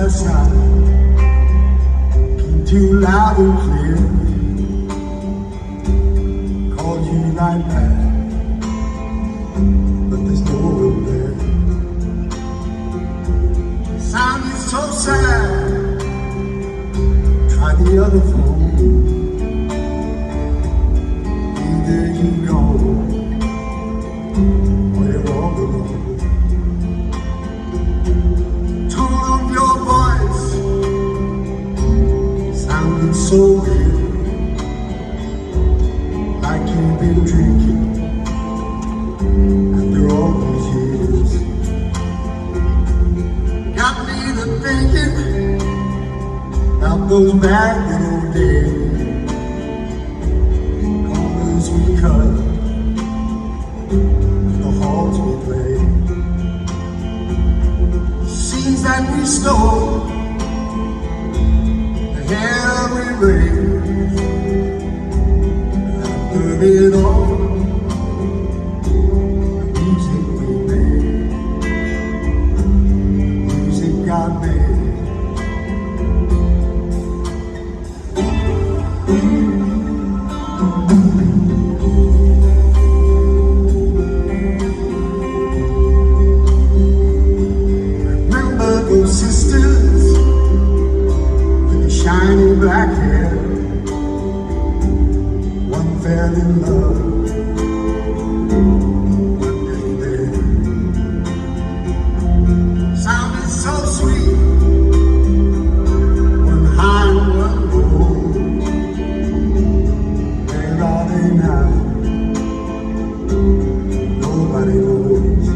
outside came too loud and clear. Called you right back, but there's no one there. Sound is so sad. Try the other phone. Been drinking. After all these years. Got me to thinking about those bad little days. Corners we cut, the halls we played scenes that we stole, the hair we raised, it all, fell in love, so sweet, high and one. Where are they now? Nobody knows.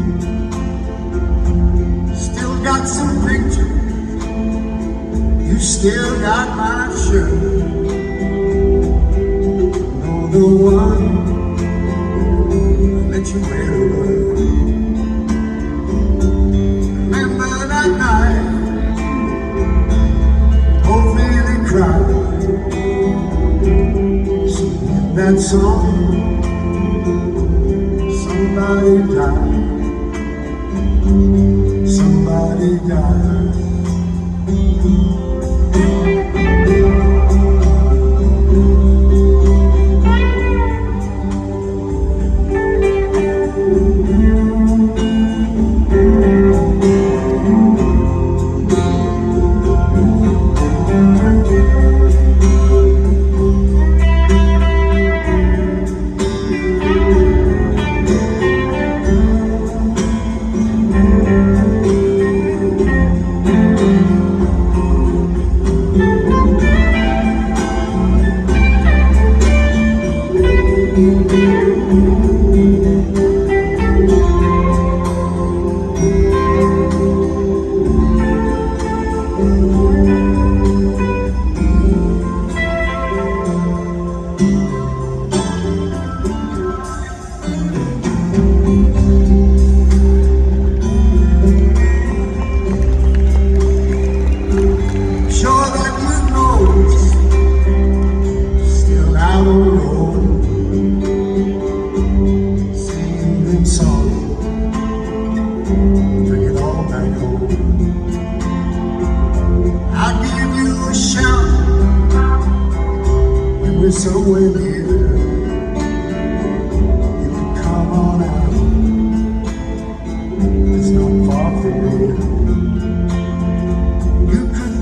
Still got some pictures. You still got my shirt. The one that you wear to work. Remember that night? Both really cried. Singing that song. Somebody died. Somebody died. We're somewhere near. You can come on out, it's not far from here. You could